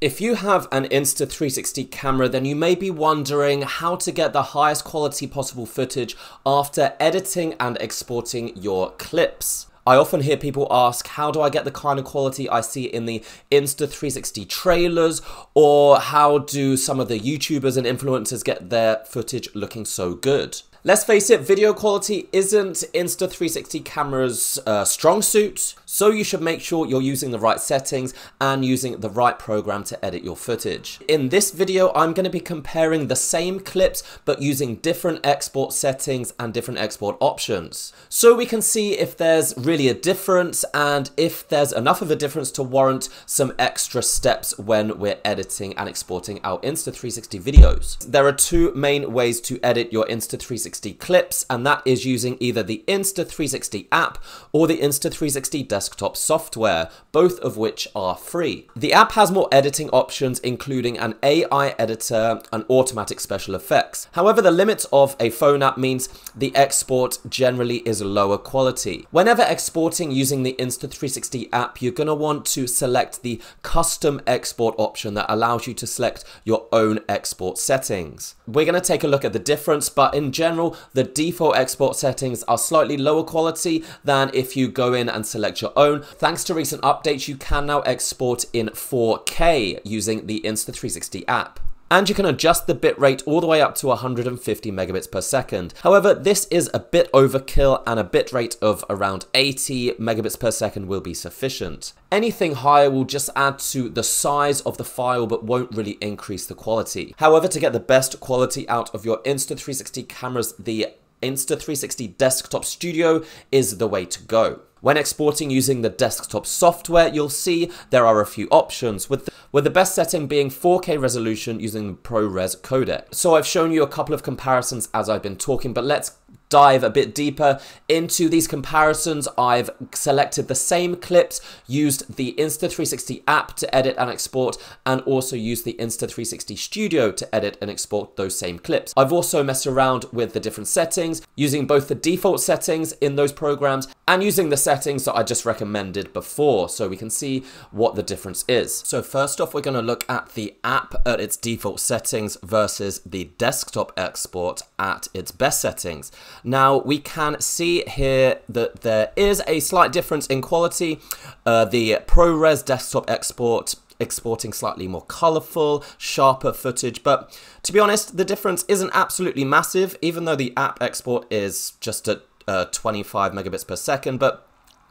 If you have an Insta360 camera, then you may be wondering how to get the highest quality possible footage after editing and exporting your clips. I often hear people ask, how do I get the kind of quality I see in the Insta360 trailers? Or how do some of the YouTubers and influencers get their footage looking so good? Let's face it, video quality isn't Insta360 camera's uh, strong suit, so you should make sure you're using the right settings and using the right program to edit your footage. In this video, I'm going to be comparing the same clips but using different export settings and different export options. So we can see if there's really a difference and if there's enough of a difference to warrant some extra steps when we're editing and exporting our Insta360 videos. There are two main ways to edit your Insta360 360 clips, and that is using either the Insta360 app or the Insta360 desktop software, both of which are free. The app has more editing options, including an AI editor and automatic special effects. However, the limits of a phone app means the export generally is lower quality. Whenever exporting using the Insta360 app, you're going to want to select the custom export option that allows you to select your own export settings. We're going to take a look at the difference, but in general, the default export settings are slightly lower quality than if you go in and select your own. Thanks to recent updates, you can now export in 4K using the Insta360 app and you can adjust the bitrate all the way up to 150 megabits per second. However, this is a bit overkill and a bitrate of around 80 megabits per second will be sufficient. Anything higher will just add to the size of the file but won't really increase the quality. However, to get the best quality out of your Insta360 cameras, the Insta360 Desktop Studio is the way to go. When exporting using the desktop software, you'll see there are a few options, with the, with the best setting being 4K resolution using the ProRes codec. So I've shown you a couple of comparisons as I've been talking, but let's dive a bit deeper into these comparisons, I've selected the same clips, used the Insta360 app to edit and export, and also used the Insta360 Studio to edit and export those same clips. I've also messed around with the different settings, using both the default settings in those programs and using the settings that I just recommended before so we can see what the difference is. So first off, we're going to look at the app at its default settings versus the desktop export at its best settings. Now we can see here that there is a slight difference in quality. Uh, the ProRes desktop export exporting slightly more colorful, sharper footage, but to be honest, the difference isn't absolutely massive, even though the app export is just at uh, 25 megabits per second, but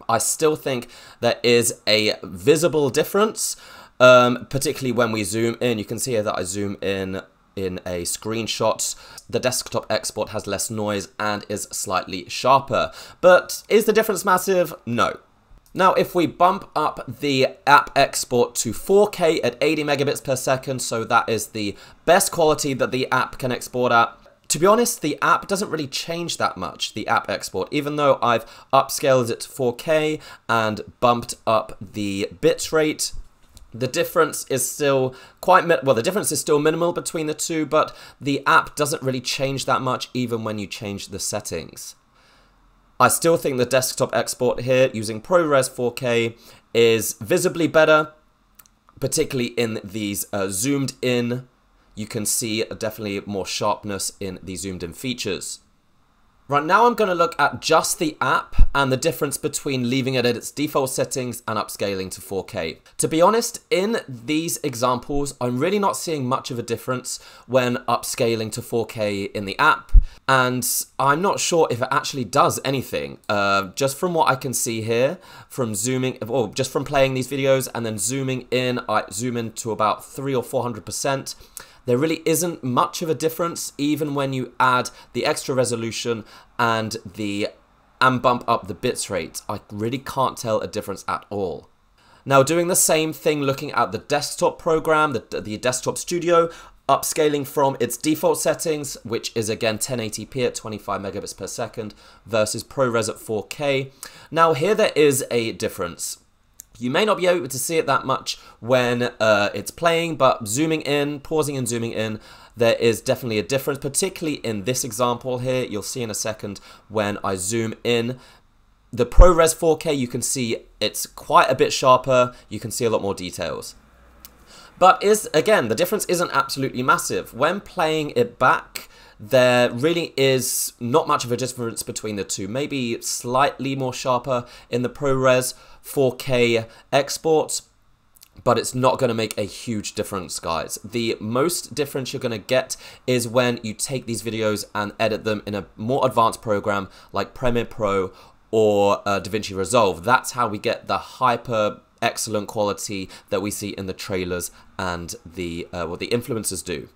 I still think there is a visible difference, um, particularly when we zoom in. You can see here that I zoom in in a screenshot. The desktop export has less noise and is slightly sharper. But is the difference massive? No. Now, if we bump up the app export to 4K at 80 megabits per second, so that is the best quality that the app can export at, to be honest, the app doesn't really change that much, the app export, even though I've upscaled it to 4K and bumped up the bitrate the difference is still quite well. The difference is still minimal between the two, but the app doesn't really change that much, even when you change the settings. I still think the desktop export here using ProRes 4K is visibly better, particularly in these uh, zoomed in. You can see definitely more sharpness in the zoomed in features. Right now I'm going to look at just the app and the difference between leaving it at its default settings and upscaling to 4K. To be honest, in these examples, I'm really not seeing much of a difference when upscaling to 4K in the app, and I'm not sure if it actually does anything. Uh, just from what I can see here, from zooming, or just from playing these videos and then zooming in, I zoom in to about 3 or 400%, there really isn't much of a difference even when you add the extra resolution and the and bump up the bits rate. I really can't tell a difference at all. Now doing the same thing looking at the desktop program, the, the desktop studio, upscaling from its default settings, which is again 1080p at 25 megabits per second versus ProRes at 4K. Now here there is a difference. You may not be able to see it that much when uh, it's playing, but zooming in, pausing and zooming in, there is definitely a difference, particularly in this example here. You'll see in a second when I zoom in. The ProRes 4K, you can see it's quite a bit sharper. You can see a lot more details. But is again, the difference isn't absolutely massive. When playing it back, there really is not much of a difference between the two. Maybe slightly more sharper in the ProRes 4K exports, but it's not going to make a huge difference, guys. The most difference you're going to get is when you take these videos and edit them in a more advanced program like Premiere Pro or uh, DaVinci Resolve. That's how we get the hyper excellent quality that we see in the trailers and the uh, what the influencers do.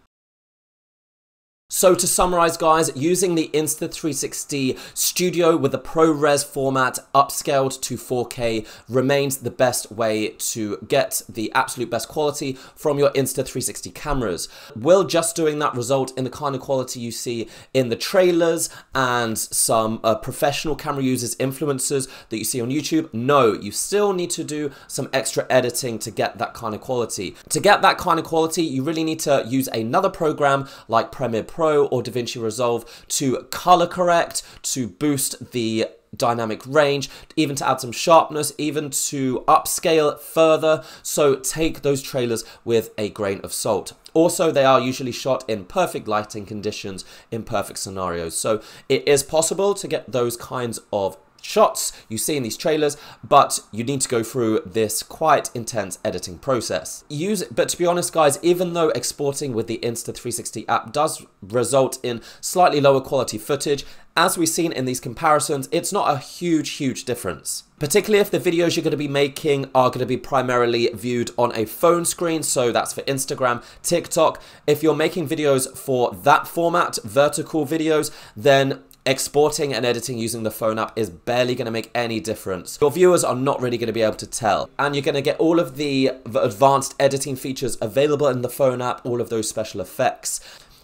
So to summarize guys, using the Insta360 Studio with the ProRes format upscaled to 4K remains the best way to get the absolute best quality from your Insta360 cameras. Will just doing that result in the kind of quality you see in the trailers and some uh, professional camera users, influencers that you see on YouTube? No, you still need to do some extra editing to get that kind of quality. To get that kind of quality, you really need to use another program like Premiere Pro Pro or DaVinci Resolve to color correct, to boost the dynamic range, even to add some sharpness, even to upscale further. So take those trailers with a grain of salt. Also, they are usually shot in perfect lighting conditions, in perfect scenarios. So it is possible to get those kinds of shots you see in these trailers, but you need to go through this quite intense editing process. Use but to be honest guys, even though exporting with the Insta360 app does result in slightly lower quality footage, as we've seen in these comparisons, it's not a huge, huge difference. Particularly if the videos you're going to be making are going to be primarily viewed on a phone screen, so that's for Instagram, TikTok. If you're making videos for that format, vertical videos, then exporting and editing using the phone app is barely going to make any difference. Your viewers are not really going to be able to tell. And you're going to get all of the advanced editing features available in the phone app, all of those special effects.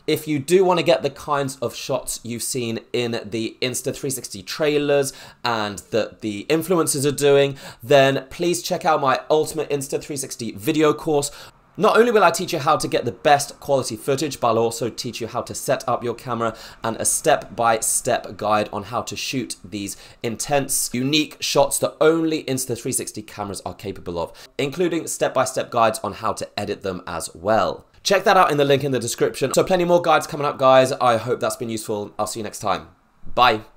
If you do want to get the kinds of shots you've seen in the Insta360 trailers and that the influencers are doing, then please check out my Ultimate Insta360 video course. Not only will I teach you how to get the best quality footage, but I'll also teach you how to set up your camera and a step-by-step -step guide on how to shoot these intense, unique shots that only Insta360 cameras are capable of, including step-by-step -step guides on how to edit them as well. Check that out in the link in the description. So plenty more guides coming up, guys. I hope that's been useful. I'll see you next time. Bye.